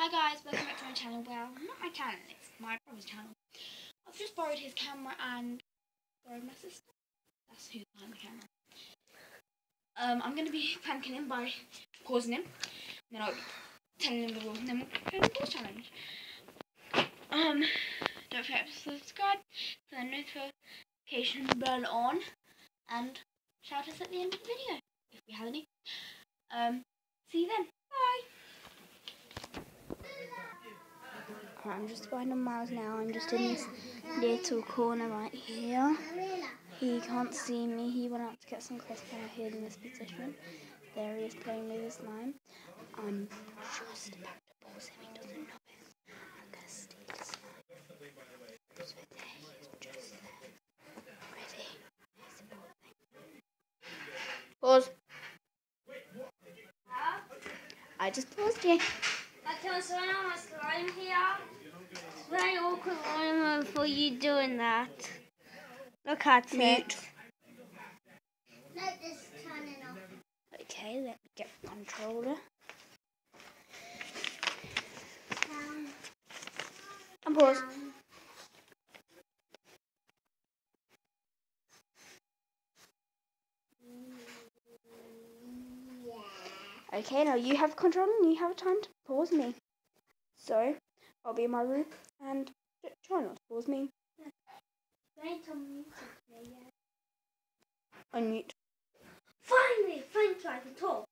Hi guys, welcome back to my channel. Well, not my channel, it's my brother's channel. I've just borrowed his camera and borrowed my sister. That's who's behind the camera. Um, I'm going to be pranking him by pausing him. And then I'll telling him the rules and then we'll play the pause challenge. Um, don't forget to subscribe, turn the notification bell on, and shout us at the end of the video, if we have any. Um, see you then. Bye. I'm just behind on Myles now. I'm just in this little corner right here. He can't see me. He went out to get some crisp and I hid in this position. There he is playing with his slime. I'm just about to pause him. He doesn't know it. I'm just. Ready? The. Pause. I just paused you. I can on my slime here. It's very awkward moment for you doing that. Look at Mute. it. Let this turn off. Okay, let me get the controller. Down, And pause. down. Okay, now you have control and you have time to pause me. So, I'll be in my room and try not to cause me. Wait till music play, yeah. Unmute. Finally, you, I can talk.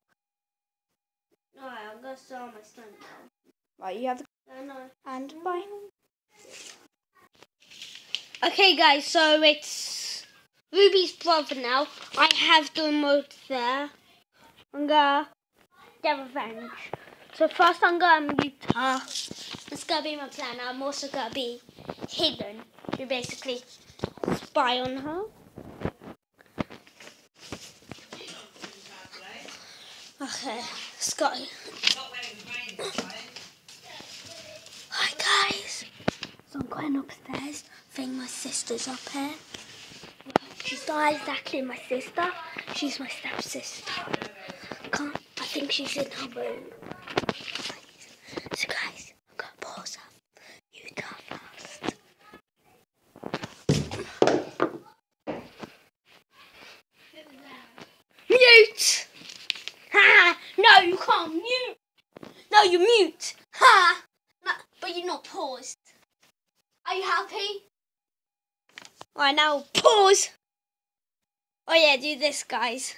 Alright, I'm gonna start my slime now. Right, you have the I know. and bye. Okay, guys, so it's Ruby's brother now. I have the remote there. I'm gonna get revenge. So first I'm gonna mute her. That's gonna be my plan. I'm also gonna be hidden to basically spy on her. Okay, Scotty. Hi guys. So I'm going upstairs. I think my sister's up here. She's not exactly my sister. She's my stepsister. Can't, I think she's in her room. So guys, I'm gonna pause her. You talk first. Mute! Ha! No, you can't mute. No, you mute. Ha! No, but you're not paused. Are you happy? Right now, pause. Oh yeah, do this, guys.